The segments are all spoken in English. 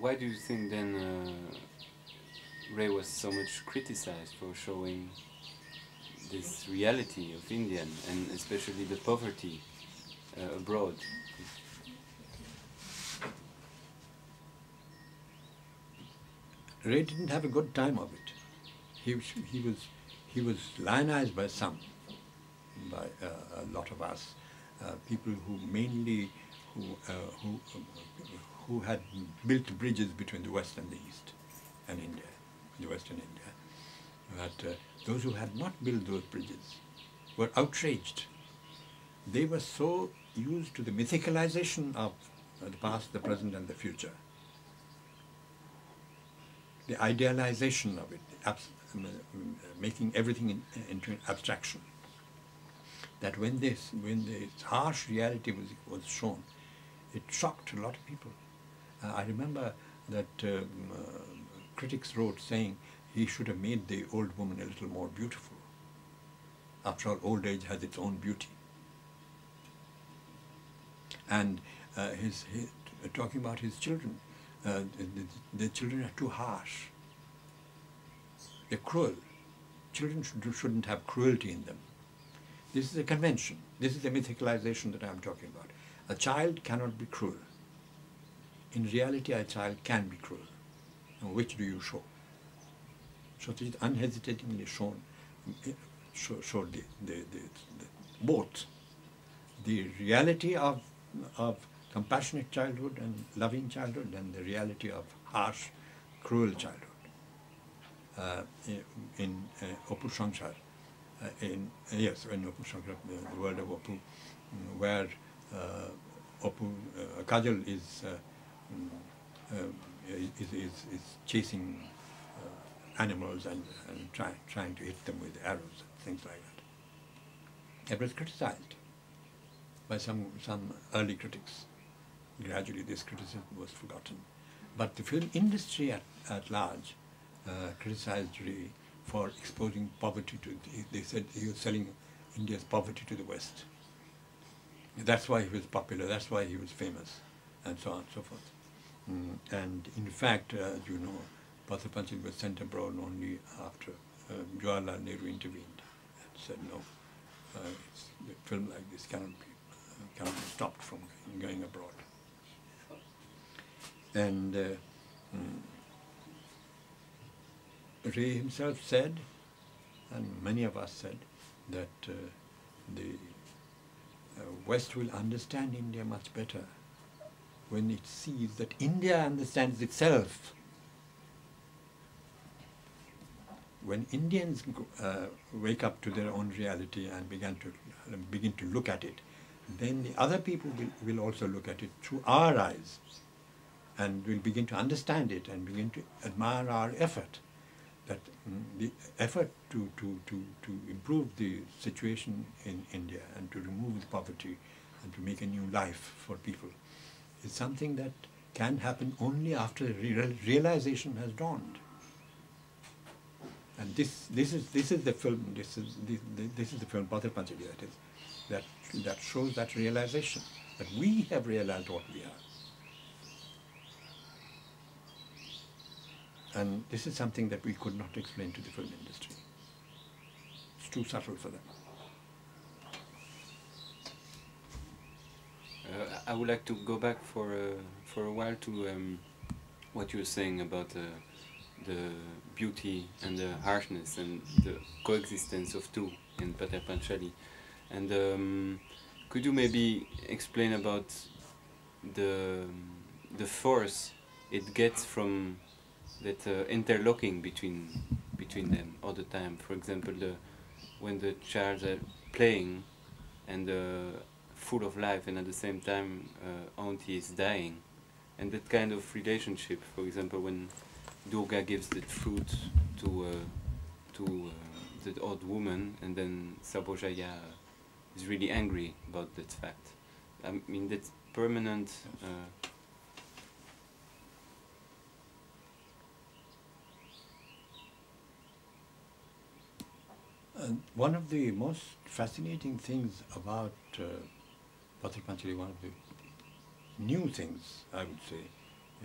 why do you think then uh, Ray was so much criticized for showing this reality of Indian and especially the poverty uh, abroad? Ray didn't have a good time of it. He he was, he was lionized by some, by uh, a lot of us, uh, people who mainly who, uh, who, who had built bridges between the West and the East and India, the Western India. That uh, those who had not built those bridges were outraged. They were so used to the mythicalization of the past, the present, and the future the idealization of it, um, um, making everything in, into an abstraction. That when this, when this harsh reality was, was shown, it shocked a lot of people. Uh, I remember that um, critics wrote saying he should have made the old woman a little more beautiful. After all, old age has its own beauty. And uh, his, his, talking about his children, the, the, children are too harsh. They're cruel. Children should, shouldn't have cruelty in them. This is a convention. This is the mythicalization that I'm talking about. A child cannot be cruel. In reality, a child can be cruel. Which do you show? So it is unhesitatingly shown, show, the, the, the, the, both the reality of, of compassionate childhood and loving childhood and the reality of harsh, cruel childhood. Uh, in uh, Apur Sansar, uh, in yes, in Apur Sansar, the world of mm, where uh, Apu uh, Kajal is, uh, is, is, is chasing uh, animals and, and try, trying to hit them with arrows and things like that. It was criticized by some, some early critics. Gradually this criticism was forgotten. But the film industry at, at large uh, criticized Ray for exposing poverty to, they said he was selling India's poverty to the West. That's why he was popular, that's why he was famous, and so on and so forth. Mm. And in fact, uh, as you know, Pather Panchali was sent abroad only after uh, Jawaharlal Nehru intervened and said, no, uh, a film like this cannot be, uh, cannot be stopped from going abroad. And uh, mm, Ray himself said, and many of us said, that uh, the uh, West will understand India much better when it sees that India understands itself. When Indians uh, wake up to their own reality and begin to uh, begin to look at it, then the other people will, will also look at it through our eyes and will begin to understand it and begin to admire our effort that mm, the effort to, to, to, to improve the situation in India and to remove the poverty and to make a new life for people is something that can happen only after real, realization has dawned. And this, this, is, this is the film, this is, this, this is the film, Pather Panchali, that is, that, that shows that realization, that we have realized what we are. And this is something that we could not explain to the film industry. It's too subtle for them. Uh, I would like to go back for uh, for a while to um, what you were saying about uh, the beauty and the harshness and the coexistence of two in Pather Panchali. And um, could you maybe explain about the the force it gets from that uh, interlocking between between them all the time. For example, the when the child are playing and uh, full of life, and at the same time, uh, auntie is dying, and that kind of relationship. For example, when Durga gives the fruit to uh, to uh, the old woman, and then Sarbojaya is really angry about that fact. I mean, that's permanent. Uh, And one of the most fascinating things about Pather Panchali, one of the new things, I would say,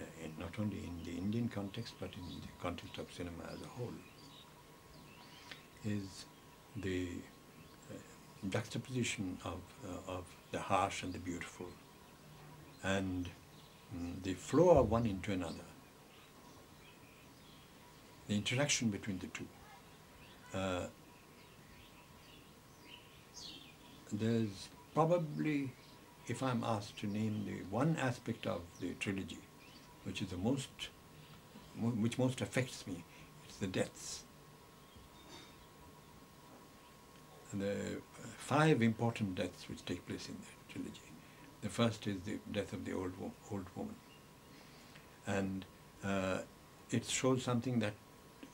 uh, in, not only in the Indian context but in the context of cinema as a whole, is the uh, juxtaposition of, uh, of the harsh and the beautiful, and mm, the flow of one into another, the interaction between the two. Uh, there's probably, if I'm asked to name the one aspect of the trilogy, which is the most, which most affects me, it's the deaths. And the five important deaths which take place in the trilogy. The first is the death of the old wo- old woman, and uh, it shows something that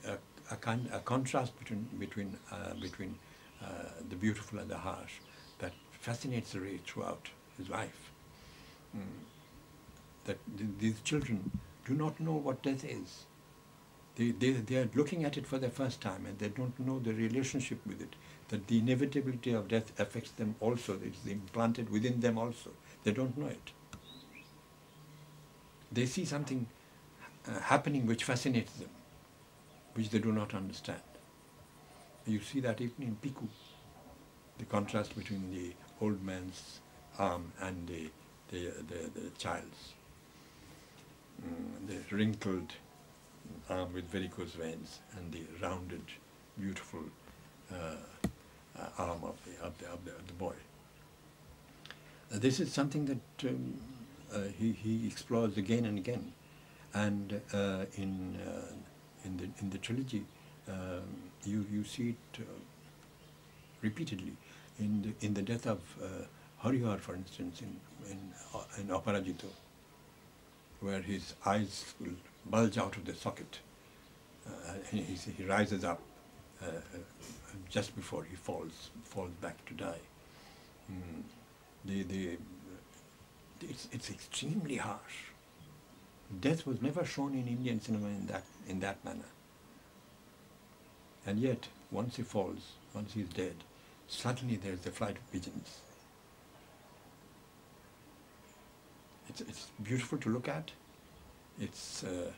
uh, a kind a contrast between between uh, between uh, the beautiful and the harsh that fascinates the Ray throughout his wife. Mm. That these children do not know what death is. They, they, they are looking at it for the first time and they don't know the relationship with it. That the inevitability of death affects them also. It's implanted within them also. They don't know it. They see something uh, happening which fascinates them, which they do not understand. You see that even in Piku, the contrast between the old man's arm and the, the, the, the child's. Mm, the wrinkled arm with varicose veins and the rounded, beautiful uh, uh, arm of the, of the, of the, of the boy. Uh, this is something that um, uh, he, he explores again and again. And in, in, the, in the trilogy, um, you, you see it repeatedly. In the, in the death of Harihar, for instance, in, in, uh, in Aparajito, where his eyes will bulge out of the socket. Uh, and he, he rises up uh, uh, just before he falls, falls back to die. Mm. The, the, it's, it's extremely harsh. Death was never shown in Indian cinema in that, in that manner. And yet, once he falls, once he's dead, suddenly there's the flight of pigeons. It's, it's beautiful to look at. It's, uh,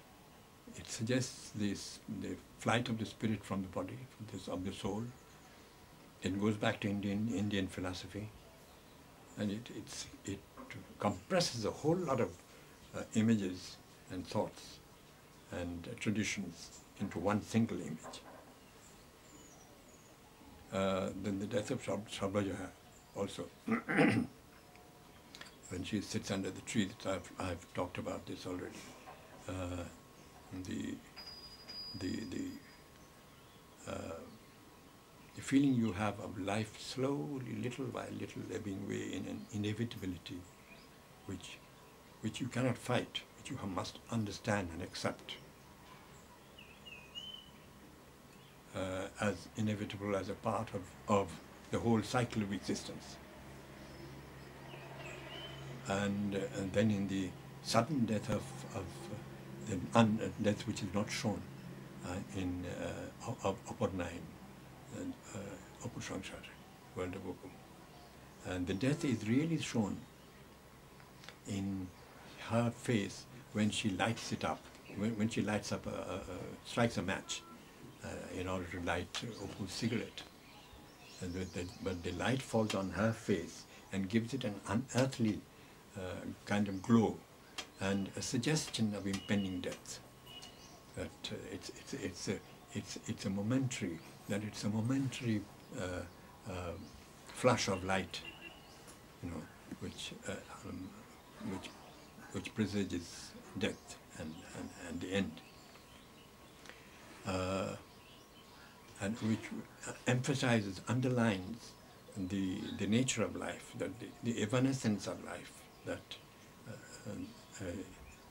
it suggests this, the flight of the spirit from the body, from this, of the soul. It goes back to Indian, Indian philosophy. And it, it's, it compresses a whole lot of uh, images and thoughts and uh, traditions into one single image. Uh, then the death of Shab- Sarbojaya also. when she sits under the tree, I've, I've talked about this already. Uh, the, the, the, uh, the feeling you have of life slowly, little by little, ebbing away in an inevitability which, which you cannot fight, which you must understand and accept. uh, as inevitable as a part of, of the whole cycle of existence. And, and then in the sudden death of, of uh, the un- uh, death which is not shown uh, in uh, of Aparnaim, and uh, of Opu. And the death is really shown in her face when she lights it up, when, when she lights up, a, a, a, strikes a match uh, in order to light Opu's cigarette. And the, but the light falls on her face and gives it an unearthly kind of glow and a suggestion of impending death. That uh, it's, it's, it's, a, it's, it's a momentary, that it's a momentary uh, uh, flash of light, you know, which, uh, um, which, which presages death and, and, and the end. Uh, and which emphasizes, underlines the, the nature of life, that the, the evanescence of life, that uh, uh,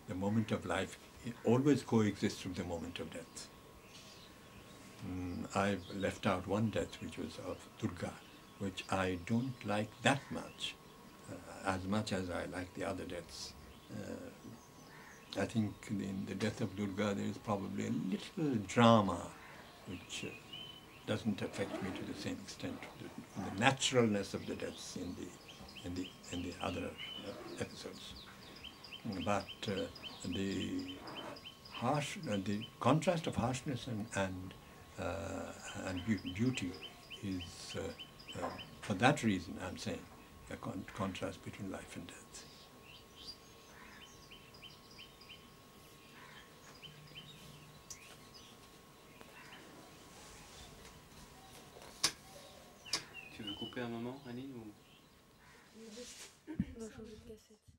the moment of life always coexists with the moment of death. Mm, I've left out one death, which was of Durga, which I don't like that much, uh, as much as I like the other deaths. Uh, I think in the death of Durga there is probably a little drama which uh, doesn't affect me to the same extent. The, the naturalness of the deaths in the in the in the other uh, episodes, but uh, the harsh, uh, the contrast of harshness and and and beauty is, uh, for that reason, I'm saying, a con- contrast between life and death. Couper un moment, Aline ou... Changer de cassette.